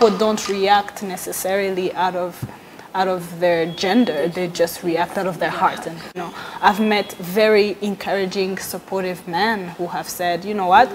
people don't react necessarily out of out of their gender they just react out of their heart. And you know i've met very encouraging supportive men who have said you know what?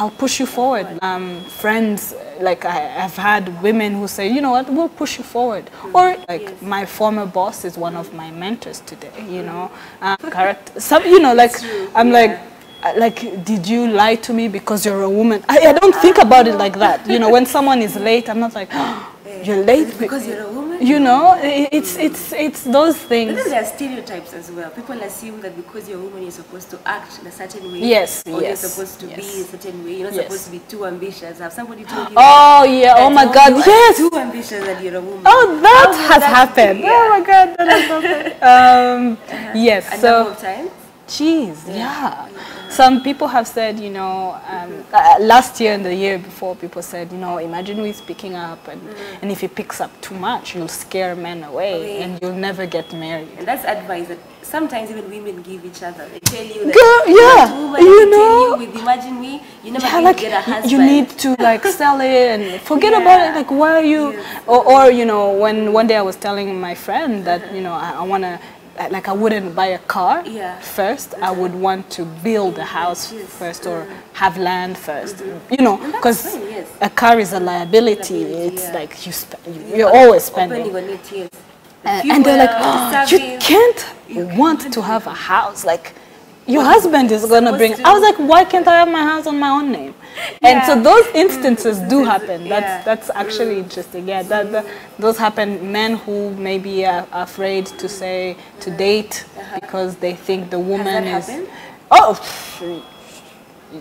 I'll push you forward. Um, friends like I, have had women who say you know what? We'll push you forward. Or like my former boss is one of my mentors today you know? Um, character some you know like i'm like like did you lie to me because you're a woman I, I don't think about it like that you know when someone is late i'm not like you're late because you're a woman. you know it's it's it's those But things then there are stereotypes as well. People assume that because you're a woman, you're supposed to act in a certain way. Yes, Or yes, you're supposed to be yes. in a certain way. You're not Yes. supposed to be too ambitious. Have somebody told you? oh yeah oh my god yes Too ambitious that you're a woman. oh that How has that happened be? oh my god that has happened um yes A so number of times. Jeez, yeah. Some people have said, you know, um, uh, last year and the year before, people said, you know, imagine we speaking up, and, and if he picks up too much, you'll scare men away, Away. and you'll never get married. And that's advice that sometimes even women give each other. They tell you that Girl, yeah, woman, you know. you with imagine me, you never Yeah, like to get a husband. you need to like sell it and forget about it. Like, why are you? Yes. Or, or you know, when one day I was telling my friend that you know I, I wanna. Uh, like I wouldn't buy a car Yeah. first. I would want to build a house Yes. first or have land 1st You know, because yes. a car is a liability. Liability, It's yeah. like you you- you're always spending. Opening on it, yes. Uh, the And, and they're like, oh, you can't want to have a house. Like, your husband is gonna bring. to- I was like, why can't I have my house on my own name? And so those instances do happen. That's Yeah. that's actually mm. interesting. Yeah, that, that those happen. Men who maybe are afraid to say to date uh-huh. because they think the woman that is. happened? Oh,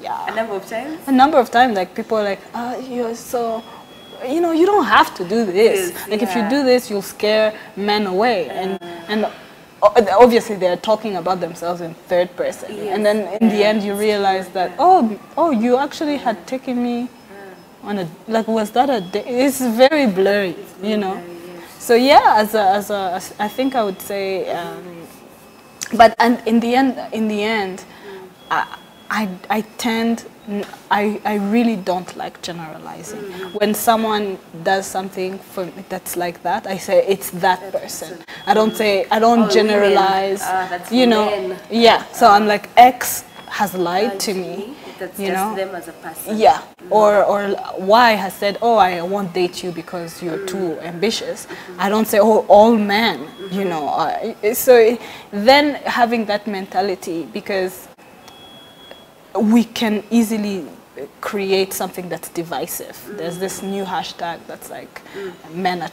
yeah A number of times. a number of times like people are like uh, you're so you know you don't have to do this like if you do this you'll scare men away and mm. and o- obviously they're talking about themselves in third person. Yes, and then in the end you realize that oh oh you actually had taken me on a like was that a day it's very blurry you know? so yeah as a as a as, i think i would say um, but and in the end in the end I, I, I tend I, I really don't like generalizing. Mm. When someone does something for me that's like that I say it's that person. I don't say I don't Oh, generalize ah, that's you know. men. yeah so I'm like X has lied to me That's you just know? them as a person. yeah, mm. or or Y has said, "Oh, I won't date you because you're mm. too ambitious." Mm-hmm. I don't say, "Oh, all men," you mm-hmm. know. Uh, so then having that mentality because we can easily uh, create something that's divisive. There's this new hashtag that's like men are